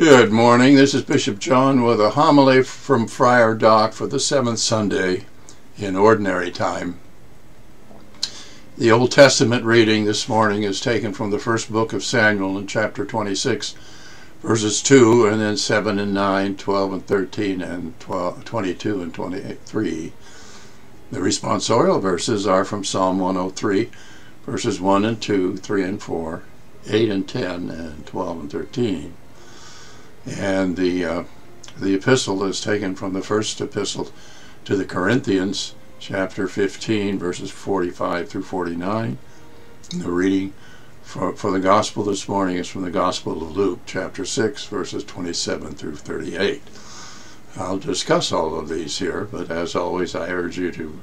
Good morning. This is Bishop John with a homily from Friar Doc for the seventh Sunday in Ordinary Time. The Old Testament reading this morning is taken from the first book of Samuel in chapter 26, verses 2, and then 7 and 9, 12 and 13, and 12, 22 and 23. The responsorial verses are from Psalm 103, verses 1 and 2, 3 and 4, 8 and 10, and 12 and 13. And the, uh, the epistle is taken from the first epistle to the Corinthians, chapter 15, verses 45 through 49. The reading for, for the gospel this morning is from the Gospel of Luke, chapter 6, verses 27 through 38. I'll discuss all of these here, but as always, I urge you to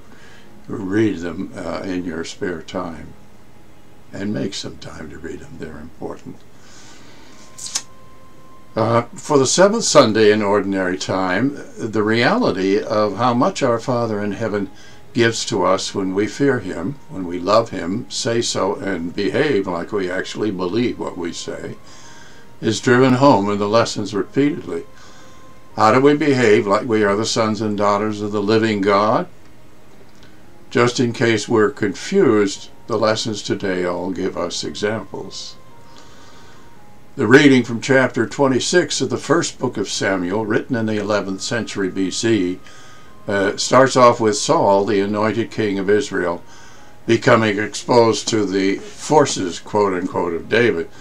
read them uh, in your spare time and make some time to read them. They're important. Uh, for the seventh Sunday in ordinary time, the reality of how much our Father in heaven gives to us when we fear Him, when we love Him, say so, and behave like we actually believe what we say, is driven home in the lessons repeatedly. How do we behave like we are the sons and daughters of the living God? Just in case we're confused, the lessons today all give us examples. The reading from chapter 26 of the first book of Samuel, written in the 11th century BC, uh, starts off with Saul, the anointed king of Israel, becoming exposed to the forces, quote unquote, of David,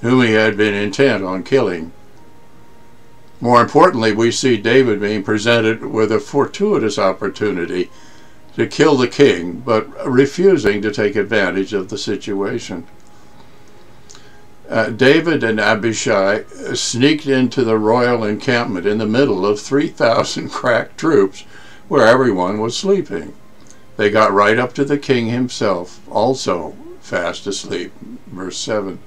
whom he had been intent on killing. More importantly, we see David being presented with a fortuitous opportunity to kill the king, but refusing to take advantage of the situation uh, David and Abishai sneaked into the royal encampment in the middle of 3,000 crack troops where everyone was sleeping. They got right up to the king himself, also fast asleep. Verse 7.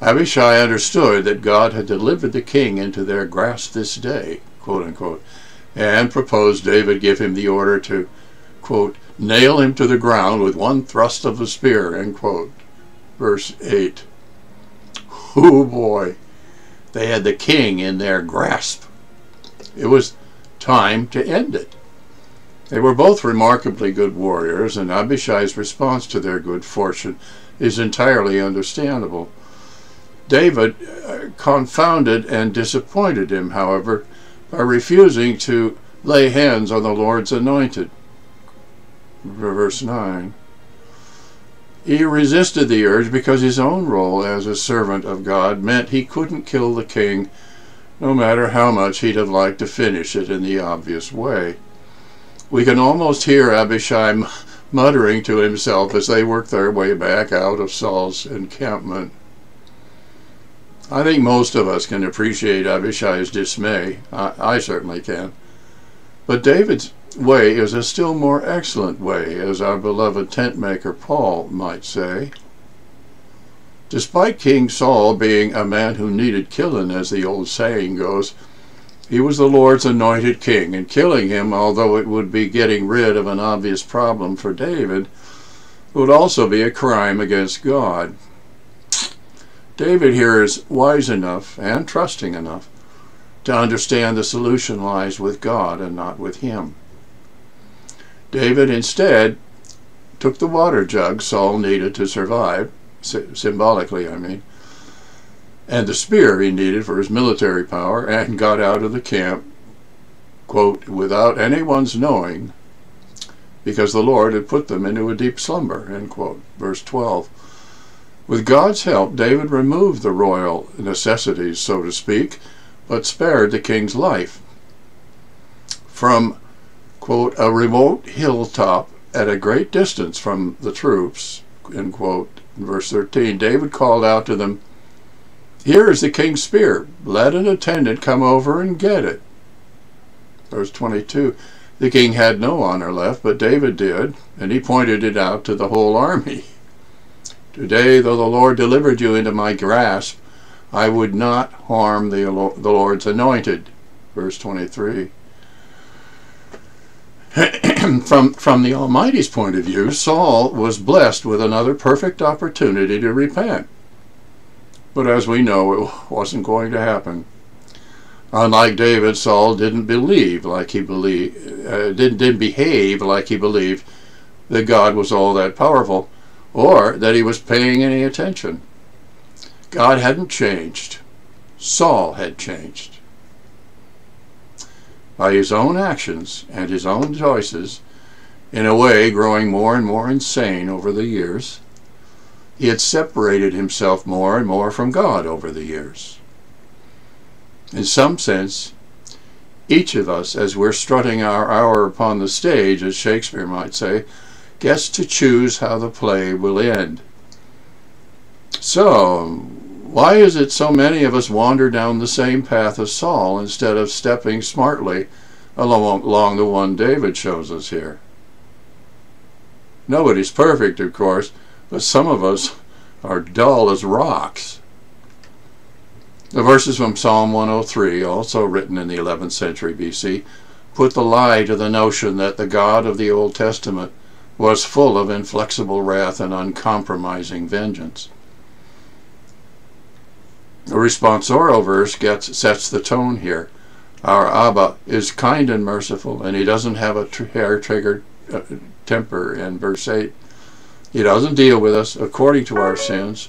Abishai understood that God had delivered the king into their grasp this day, quote unquote, and proposed David give him the order to, quote, nail him to the ground with one thrust of the spear, end quote. Verse 8 oh boy, they had the king in their grasp. It was time to end it. They were both remarkably good warriors, and Abishai's response to their good fortune is entirely understandable. David uh, confounded and disappointed him, however, by refusing to lay hands on the Lord's anointed. Verse 9. He resisted the urge because his own role as a servant of God meant he couldn't kill the king, no matter how much he'd have liked to finish it in the obvious way. We can almost hear Abishai muttering to himself as they work their way back out of Saul's encampment. I think most of us can appreciate Abishai's dismay. I, I certainly can. But David's way is a still more excellent way, as our beloved tent maker Paul might say. Despite King Saul being a man who needed killing, as the old saying goes, he was the Lord's anointed king, and killing him, although it would be getting rid of an obvious problem for David, would also be a crime against God. David here is wise enough and trusting enough to understand the solution lies with God and not with him. David instead took the water jug Saul needed to survive, symbolically, I mean, and the spear he needed for his military power, and got out of the camp, quote, without anyone's knowing, because the Lord had put them into a deep slumber, end quote. Verse 12. With God's help, David removed the royal necessities, so to speak, but spared the king's life. From quote, a remote hilltop at a great distance from the troops, end quote. In verse 13, David called out to them, Here is the king's spear. Let an attendant come over and get it. Verse 22, the king had no honor left, but David did, and he pointed it out to the whole army. Today, though the Lord delivered you into my grasp, I would not harm the, the Lord's anointed. Verse 23. from, from the Almighty's point of view, Saul was blessed with another perfect opportunity to repent. But as we know, it wasn't going to happen. Unlike David, Saul didn't believe like he believed, uh, didn't, didn't behave like he believed that God was all that powerful, or that he was paying any attention. God hadn't changed. Saul had changed. By his own actions and his own choices, in a way growing more and more insane over the years, he had separated himself more and more from God over the years. In some sense, each of us, as we're strutting our hour upon the stage, as Shakespeare might say, gets to choose how the play will end. So, why is it so many of us wander down the same path as Saul instead of stepping smartly along, along the one David shows us here? Nobody's perfect, of course, but some of us are dull as rocks. The verses from Psalm 103, also written in the 11th century BC, put the lie to the notion that the God of the Old Testament was full of inflexible wrath and uncompromising vengeance. The responsorial verse gets, sets the tone here. Our Abba is kind and merciful, and he doesn't have a hair-triggered uh, temper in verse 8. He doesn't deal with us according to our sins,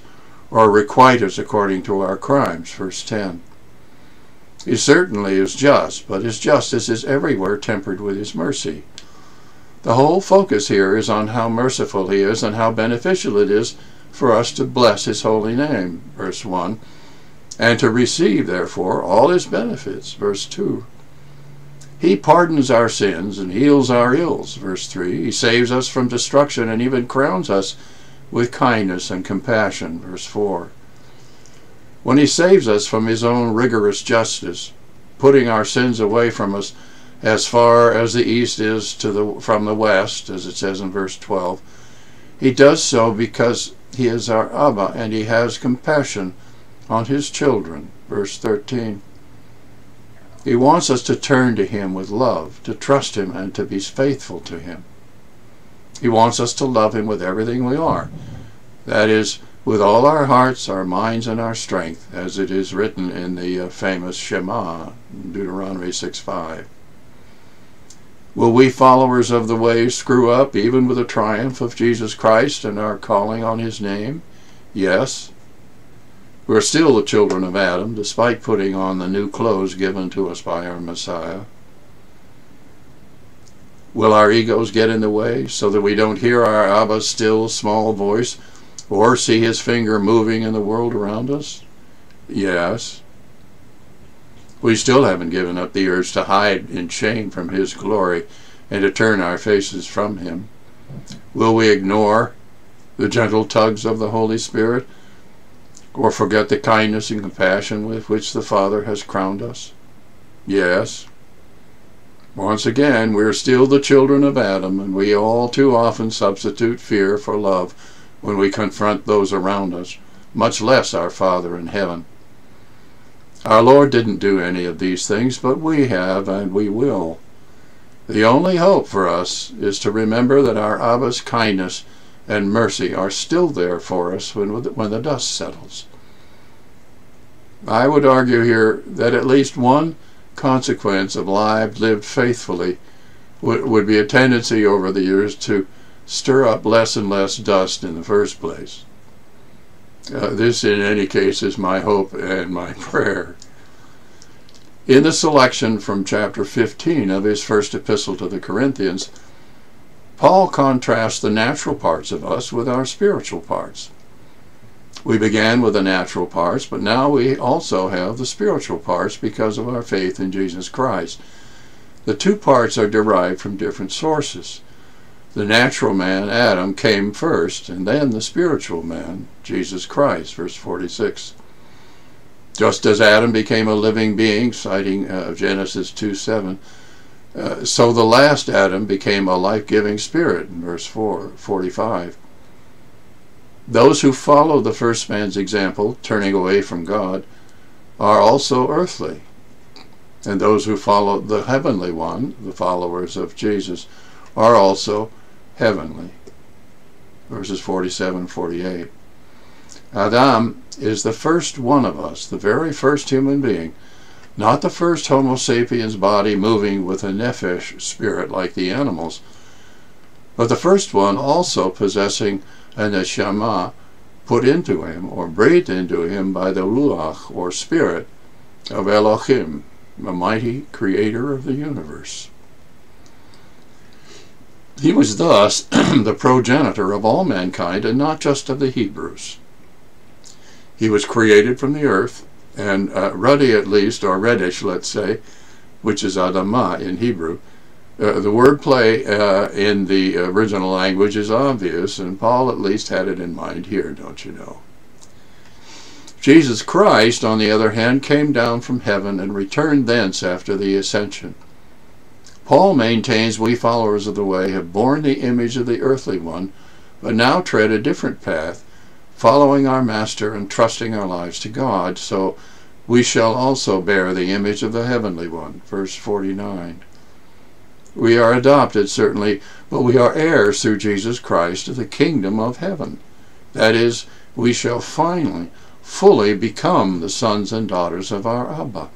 or requite us according to our crimes, verse 10. He certainly is just, but his justice is everywhere tempered with his mercy. The whole focus here is on how merciful he is and how beneficial it is for us to bless his holy name, verse 1, and to receive, therefore, all his benefits, verse 2. He pardons our sins and heals our ills, verse 3. He saves us from destruction and even crowns us with kindness and compassion, verse 4. When he saves us from his own rigorous justice, putting our sins away from us, as far as the east is to the from the west, as it says in verse 12. He does so because he is our Abba and he has compassion on his children. Verse 13. He wants us to turn to him with love, to trust him and to be faithful to him. He wants us to love him with everything we are. That is, with all our hearts, our minds, and our strength, as it is written in the uh, famous Shema, Deuteronomy 6.5. Will we followers of the way screw up even with the triumph of Jesus Christ and our calling on his name? Yes. We're still the children of Adam, despite putting on the new clothes given to us by our Messiah. Will our egos get in the way so that we don't hear our Abba's still small voice or see his finger moving in the world around us? Yes. We still haven't given up the urge to hide in shame from His glory and to turn our faces from Him. Will we ignore the gentle tugs of the Holy Spirit or forget the kindness and compassion with which the Father has crowned us? Yes. Once again, we are still the children of Adam, and we all too often substitute fear for love when we confront those around us, much less our Father in heaven. Our Lord didn't do any of these things, but we have and we will. The only hope for us is to remember that our Abba's kindness and mercy are still there for us when, when the dust settles. I would argue here that at least one consequence of lives lived faithfully would, would be a tendency over the years to stir up less and less dust in the first place. Uh, this, in any case, is my hope and my prayer. In the selection from chapter 15 of his first epistle to the Corinthians, Paul contrasts the natural parts of us with our spiritual parts. We began with the natural parts, but now we also have the spiritual parts because of our faith in Jesus Christ. The two parts are derived from different sources. The natural man, Adam, came first, and then the spiritual man, Jesus Christ, verse 46. Just as Adam became a living being, citing uh, Genesis 2 7, uh, so the last Adam became a life-giving spirit, in verse 4, 45. Those who follow the first man's example, turning away from God, are also earthly. And those who follow the heavenly one, the followers of Jesus, are also heavenly. Verses 47 48. Adam is the first one of us, the very first human being, not the first Homo sapiens body moving with a nephesh spirit like the animals, but the first one also possessing a neshama put into him or breathed into him by the ruach or spirit of Elohim, the mighty creator of the universe. He was thus the progenitor of all mankind and not just of the Hebrews. He was created from the earth, and uh, ruddy at least, or reddish, let's say, which is Adamah in Hebrew. Uh, the wordplay uh, in the original language is obvious, and Paul at least had it in mind here, don't you know? Jesus Christ, on the other hand, came down from heaven and returned thence after the ascension. Paul maintains we followers of the way have borne the image of the earthly one, but now tread a different path, following our Master and trusting our lives to God, so we shall also bear the image of the heavenly one. Verse 49. We are adopted, certainly, but we are heirs through Jesus Christ of the kingdom of heaven. That is, we shall finally, fully become the sons and daughters of our Abba.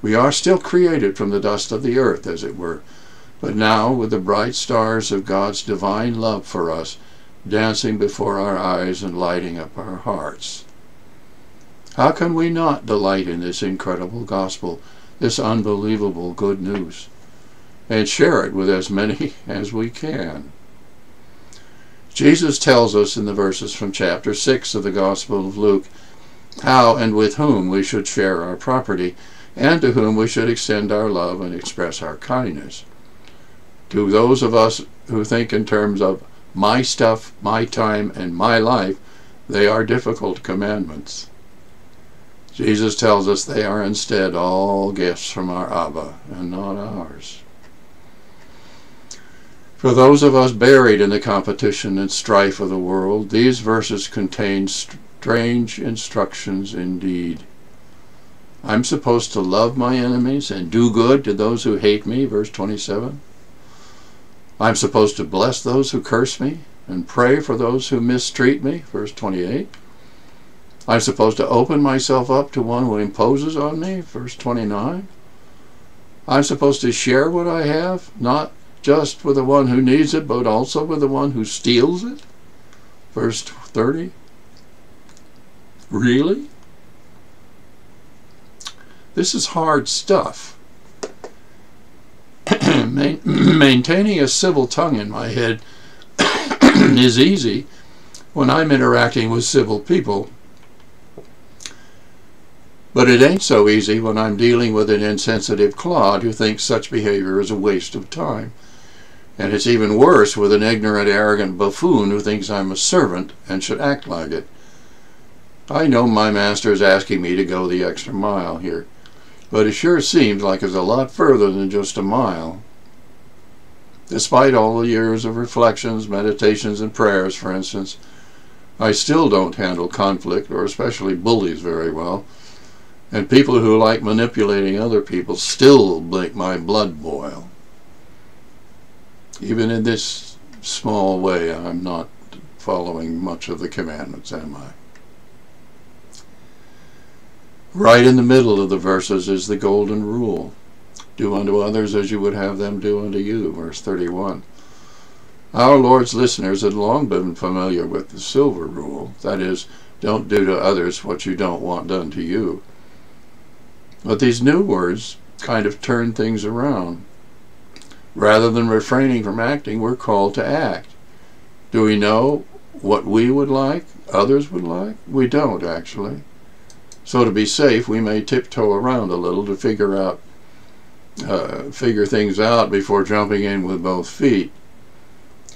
We are still created from the dust of the earth, as it were, but now with the bright stars of God's divine love for us dancing before our eyes and lighting up our hearts. How can we not delight in this incredible gospel, this unbelievable good news, and share it with as many as we can? Jesus tells us in the verses from chapter 6 of the Gospel of Luke how and with whom we should share our property and to whom we should extend our love and express our kindness. To those of us who think in terms of my stuff, my time, and my life, they are difficult commandments. Jesus tells us they are instead all gifts from our Abba and not ours. For those of us buried in the competition and strife of the world, these verses contain strange instructions indeed. I'm supposed to love my enemies and do good to those who hate me, verse 27. I'm supposed to bless those who curse me and pray for those who mistreat me, verse 28. I'm supposed to open myself up to one who imposes on me, verse 29. I'm supposed to share what I have, not just with the one who needs it, but also with the one who steals it, verse 30. Really? This is hard stuff. Maintaining a civil tongue in my head is easy when I'm interacting with civil people. But it ain't so easy when I'm dealing with an insensitive clod who thinks such behavior is a waste of time. And it's even worse with an ignorant, arrogant buffoon who thinks I'm a servant and should act like it. I know my master is asking me to go the extra mile here but it sure seems like it's a lot further than just a mile. Despite all the years of reflections, meditations, and prayers, for instance, I still don't handle conflict, or especially bullies, very well. And people who like manipulating other people still make my blood boil. Even in this small way, I'm not following much of the commandments, am I? Right in the middle of the verses is the golden rule. Do unto others as you would have them do unto you, verse 31. Our Lord's listeners had long been familiar with the silver rule, that is, don't do to others what you don't want done to you. But these new words kind of turn things around. Rather than refraining from acting, we're called to act. Do we know what we would like, others would like? We don't, actually. So to be safe, we may tiptoe around a little to figure out, uh, figure things out before jumping in with both feet.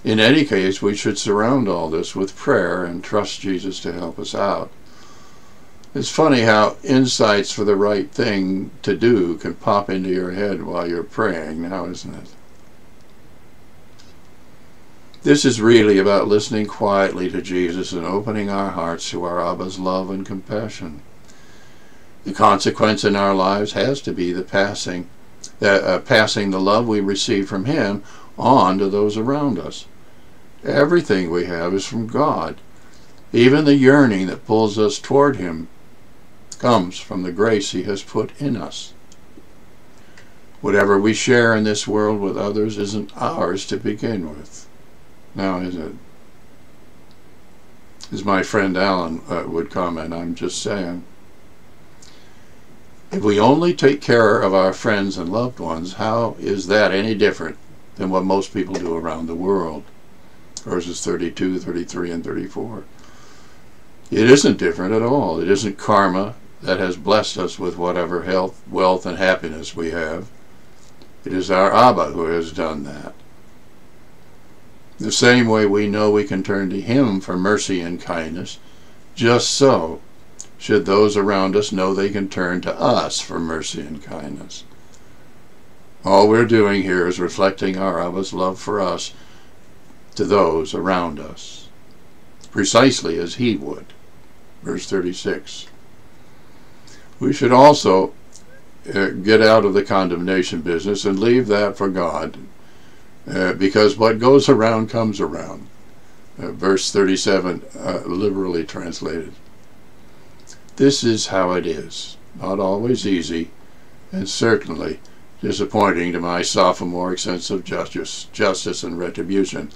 In any case, we should surround all this with prayer and trust Jesus to help us out. It's funny how insights for the right thing to do can pop into your head while you're praying now, isn't it? This is really about listening quietly to Jesus and opening our hearts to our Abba's love and compassion. The consequence in our lives has to be the passing, uh, passing the love we receive from Him on to those around us. Everything we have is from God. Even the yearning that pulls us toward Him comes from the grace He has put in us. Whatever we share in this world with others isn't ours to begin with. Now, is it? As my friend Alan uh, would comment, I'm just saying. If we only take care of our friends and loved ones, how is that any different than what most people do around the world? Verses 32, 33, and 34. It isn't different at all. It isn't karma that has blessed us with whatever health, wealth, and happiness we have. It is our Abba who has done that. The same way we know we can turn to Him for mercy and kindness, just so should those around us know they can turn to us for mercy and kindness. All we're doing here is reflecting our Abba's love for us to those around us, precisely as He would. Verse 36. We should also uh, get out of the condemnation business and leave that for God, uh, because what goes around comes around. Uh, verse 37, uh, liberally translated. This is how it is. Not always easy, and certainly disappointing to my sophomoric sense of justice, justice and retribution.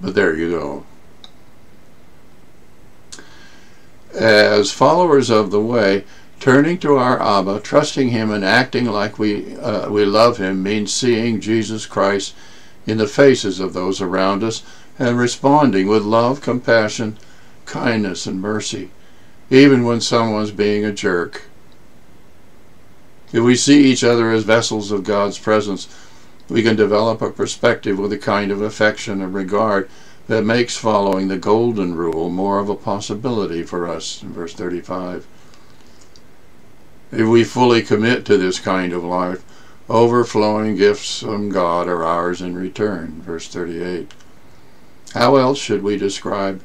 But there you go. As followers of the way, turning to our Abba, trusting Him, and acting like we uh, we love Him means seeing Jesus Christ in the faces of those around us and responding with love, compassion, kindness, and mercy even when someone's being a jerk. If we see each other as vessels of God's presence, we can develop a perspective with a kind of affection and regard that makes following the golden rule more of a possibility for us in verse 35. If we fully commit to this kind of life, overflowing gifts from God are ours in return, verse 38. How else should we describe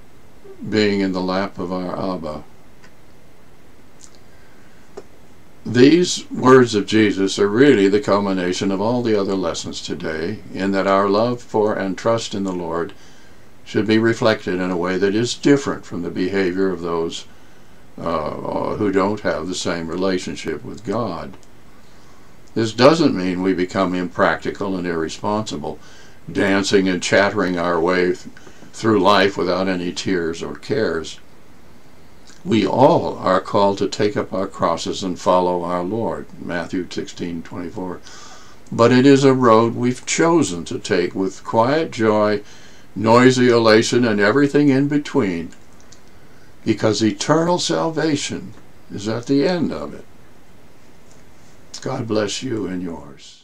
being in the lap of our Abba? These words of Jesus are really the culmination of all the other lessons today, in that our love for and trust in the Lord should be reflected in a way that is different from the behavior of those uh, who don't have the same relationship with God. This doesn't mean we become impractical and irresponsible, dancing and chattering our way th through life without any tears or cares. We all are called to take up our crosses and follow our Lord. Matthew 16:24. But it is a road we've chosen to take with quiet joy, noisy elation, and everything in between, because eternal salvation is at the end of it. God bless you and yours.